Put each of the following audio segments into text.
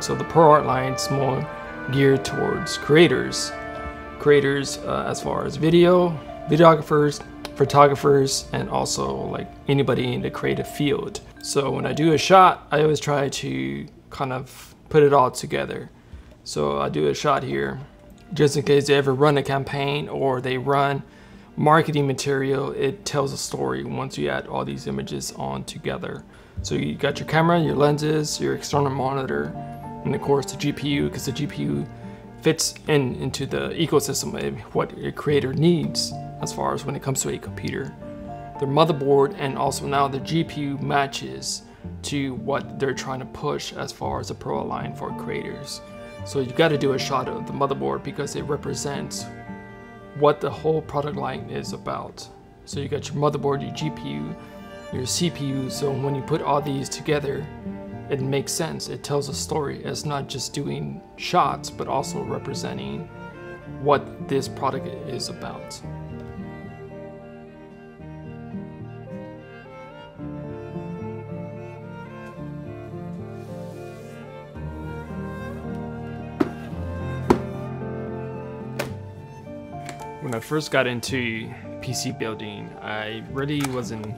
So the Pro Art line is more geared towards creators. Creators uh, as far as video, videographers, photographers, and also like anybody in the creative field. So when I do a shot, I always try to kind of put it all together. So I do a shot here just in case they ever run a campaign or they run marketing material, it tells a story once you add all these images on together. So you got your camera, your lenses, your external monitor, and of course the GPU, because the GPU fits in into the ecosystem of what a creator needs as far as when it comes to a computer. Their motherboard and also now the GPU matches to what they're trying to push as far as the pro line for creators. So you got to do a shot of the motherboard because it represents what the whole product line is about. So you got your motherboard, your GPU, your CPU. So when you put all these together, it makes sense. It tells a story. It's not just doing shots, but also representing what this product is about. when I first got into PC building, I really wasn't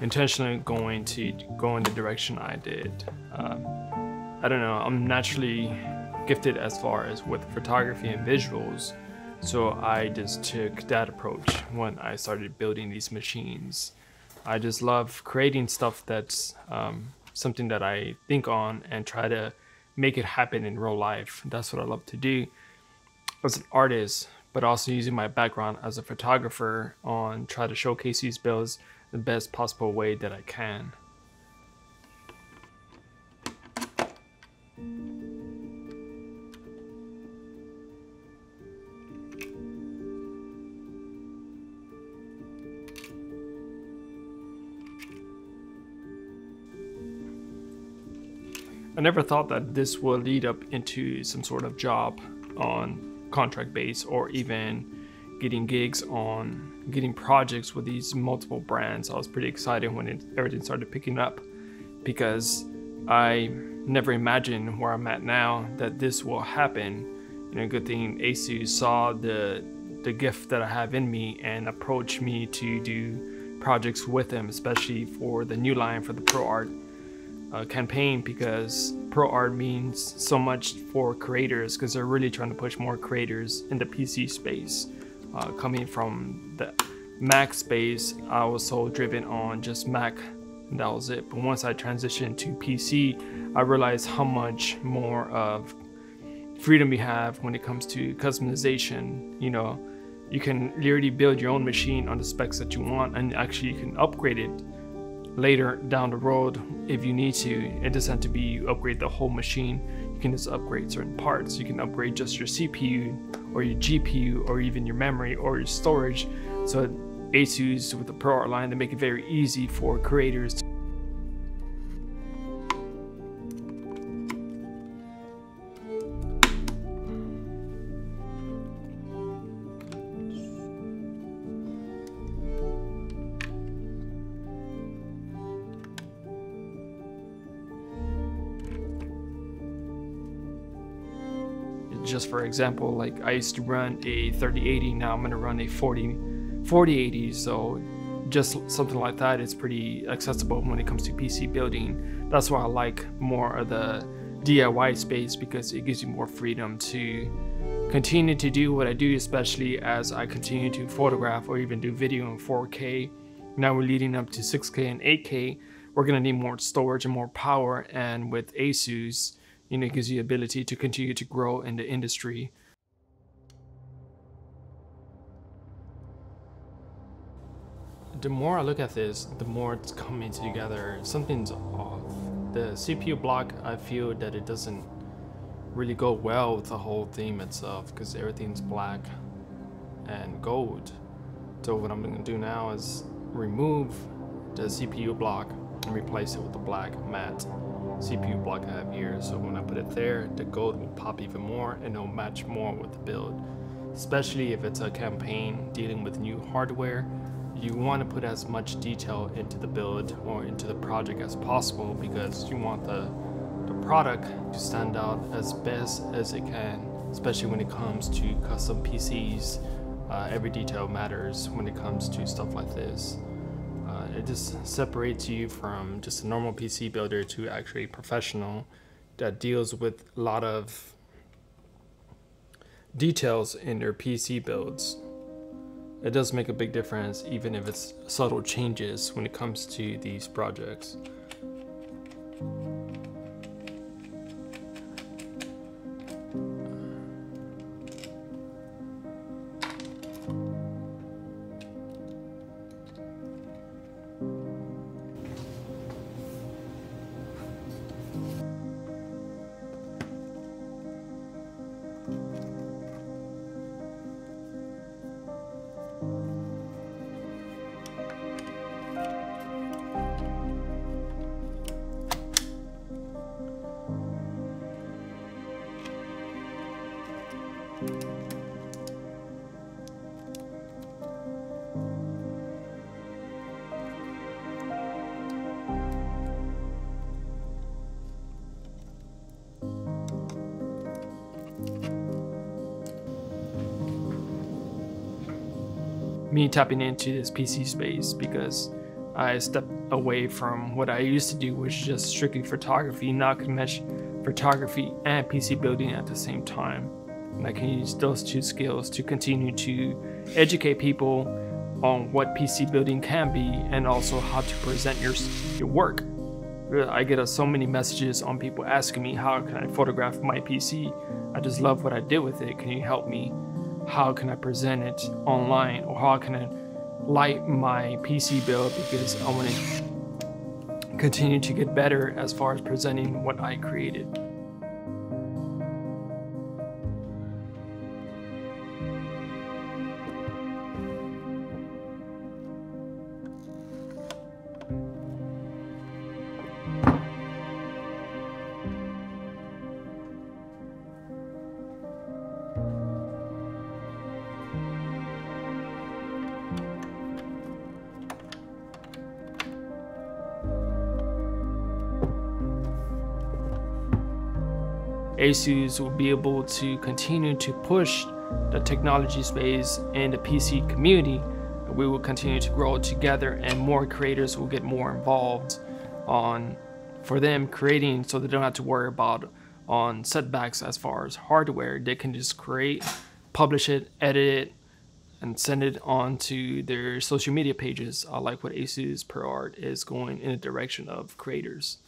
intentionally going to go in the direction I did. Uh, I don't know, I'm naturally gifted as far as with photography and visuals, so I just took that approach when I started building these machines. I just love creating stuff that's um, something that I think on and try to make it happen in real life. That's what I love to do. As an artist, but also using my background as a photographer on try to showcase these builds the best possible way that I can. I never thought that this would lead up into some sort of job on contract base or even getting gigs on getting projects with these multiple brands. I was pretty excited when it, everything started picking up because I never imagined where I'm at now that this will happen. You know, good thing ASUS saw the the gift that I have in me and approached me to do projects with them, especially for the new line for the Pro Art uh, campaign because pro art means so much for creators because they're really trying to push more creators in the PC space. Uh, coming from the Mac space, I was so driven on just Mac, and that was it. But once I transitioned to PC, I realized how much more of freedom we have when it comes to customization. You know, you can literally build your own machine on the specs that you want, and actually you can upgrade it later down the road if you need to. It doesn't have to be you upgrade the whole machine. You can just upgrade certain parts. You can upgrade just your CPU or your GPU or even your memory or your storage. So ASUS with the Pro Art line, they make it very easy for creators just for example, like I used to run a 3080, now I'm gonna run a 40 4080. So just something like that is pretty accessible when it comes to PC building. That's why I like more of the DIY space because it gives you more freedom to continue to do what I do, especially as I continue to photograph or even do video in 4K. Now we're leading up to 6K and 8K. We're gonna need more storage and more power, and with ASUS, you know, gives you ability to continue to grow in the industry. The more I look at this, the more it's coming together. Something's off. The CPU block, I feel that it doesn't really go well with the whole theme itself because everything's black and gold. So what I'm going to do now is remove the CPU block and replace it with the black matte CPU block I have here. So when I put it there, the gold will pop even more and it'll match more with the build. Especially if it's a campaign dealing with new hardware, you want to put as much detail into the build or into the project as possible because you want the the product to stand out as best as it can, especially when it comes to custom PCs. Uh, every detail matters when it comes to stuff like this. It just separates you from just a normal PC builder to actually professional that deals with a lot of details in their PC builds. It does make a big difference even if it's subtle changes when it comes to these projects. Me tapping into this PC space because I stepped away from what I used to do, which is just strictly photography, not can mesh photography and PC building at the same time. And I can use those two skills to continue to educate people on what PC building can be and also how to present your, your work. I get so many messages on people asking me how can I photograph my PC. I just love what I did with it. Can you help me how can I present it online or how can I light my PC build because I want to continue to get better as far as presenting what I created. ASUS will be able to continue to push the technology space and the PC community. We will continue to grow together and more creators will get more involved on for them creating so they don't have to worry about on setbacks as far as hardware. They can just create, publish it, edit it, and send it on to their social media pages. I like what ASUS ProArt is going in the direction of creators.